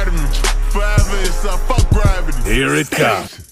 anatomy. Forever it's a fuck gravity. Here it comes.